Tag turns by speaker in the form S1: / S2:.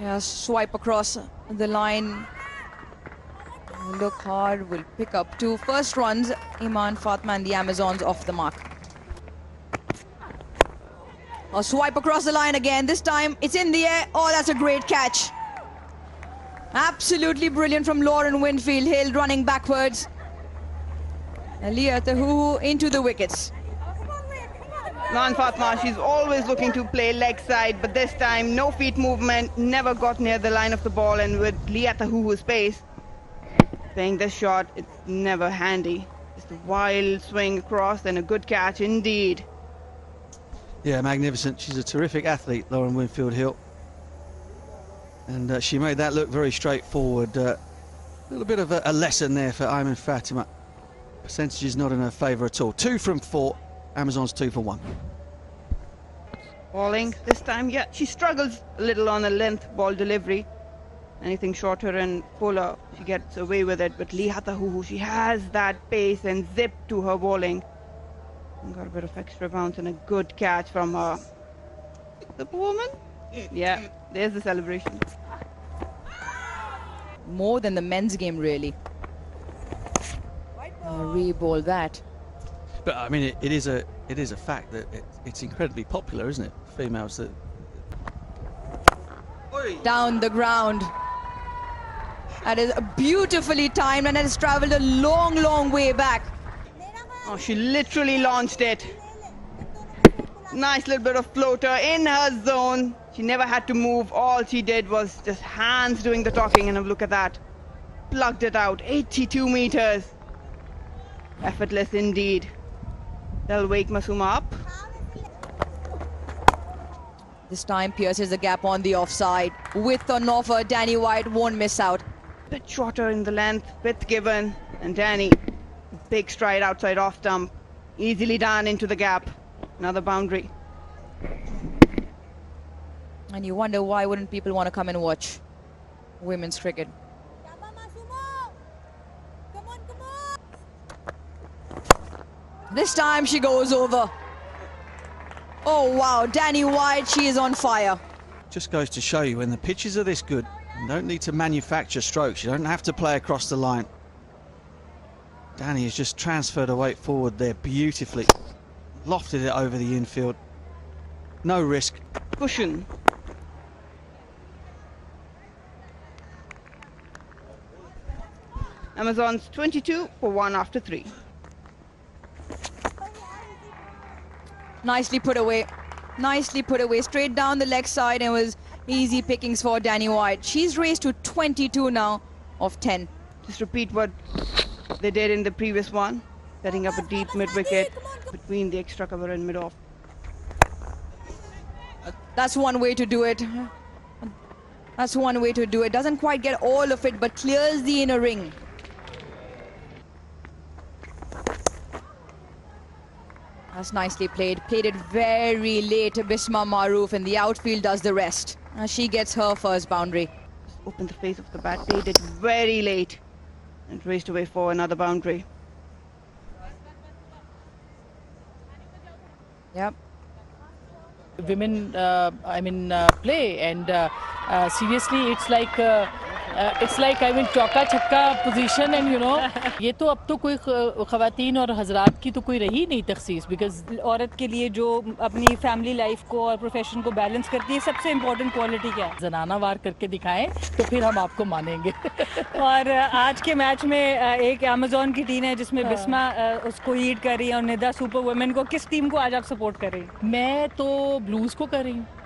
S1: Yeah, swipe across the line. Look hard, will pick up two first runs. Iman Fatma and the Amazons off the mark. A swipe across the line again. This time it's in the air. Oh, that's a great catch. Absolutely brilliant from Lauren Winfield Hill running backwards. Aliyah Tahuhu into the wickets.
S2: Nan Fatma, she's always looking to play leg side, but this time no feet movement, never got near the line of the ball, and with Lea Tahuhu's pace, playing this shot, it's never handy. Just a wild swing across and a good catch indeed.
S3: Yeah, magnificent. She's a terrific athlete, Lauren Winfield Hill. And uh, she made that look very straightforward. A uh, little bit of a, a lesson there for Ayman Fatima. Percentage is not in her favour at all. Two from four. Amazon's two for one.
S2: Balling this time, yeah, she struggles a little on the length ball delivery. Anything shorter and fuller, she gets away with it. But Lea Tahuhu, she has that pace and zip to her bowling. And got a bit of extra bounce and a good catch from her. The woman? Yeah, there's the celebration.
S1: More than the men's game, really. Uh, re-ball that.
S3: But I mean, it, it is a it is a fact that it, it's incredibly popular, isn't it? Females that
S1: down the ground. That is beautifully timed and it has travelled a long, long way back.
S2: Oh, she literally launched it. Nice little bit of floater in her zone. She never had to move. All she did was just hands doing the talking. And look at that. Plugged it out. 82 meters. Effortless indeed. They'll wake Masuma up.
S1: This time pierces the gap on the offside. With an offer, Danni Wyatt won't miss out.
S2: Bit shorter in the length, width given, and Danni, big stride outside off stump, easily down into the gap. Another boundary.
S1: And you wonder why wouldn't people want to come and watch women's cricket? This time she goes over. Oh wow, Danni Wyatt, she is on fire.
S3: Just goes to show you when the pitches are this good, you don't need to manufacture strokes. You don't have to play across the line. Danni has just transferred a weight forward there beautifully. Lofted it over the infield. No risk.
S2: Cushion. Amazon's 22 for one after three.
S1: Nicely put away. Nicely put away. Straight down the leg side and was easy pickings for Danni Wyatt. She's raised to 22 now of 10.
S2: Just repeat what they did in the previous one. Setting up a deep mid-wicket between the extra cover and mid-off.
S1: That's one way to do it. That's one way to do it. Doesn't quite get all of it, but clears the inner ring. That's nicely played. Played it very late. Bisma Maroof in the outfield does the rest. Uh, she gets her first boundary.
S2: Opened the face of the bat. Played it very late. And raced away for another boundary.
S1: Yep.
S4: Women, uh, I mean, uh, play and uh, uh, seriously, it's like uh, it's like I mean चौका छक्का position and you know ये तो अब तो कोई खातन और हजरात की तो कोई रही नहीं तखसीस बिकॉज़
S5: औरत के लिए जो अपनी फैमिली लाइफ को और प्रोफेशन को बैलेंस करती है सबसे इम्पोर्टेंट क्वालिटी क्या है?
S4: जनाना वार करके दिखाएँ तो फिर हम आपको मानेंगे।
S5: और आज के मैच में एक अमेजोन की टीम है जिसमें हाँ। बिस्मा उसको ईड कर रही है और निदा सुपर वुमेन को किस टीम को आज आप सपोर्ट कर रही
S4: मैं तो ब्लूज को कर रही हूँ।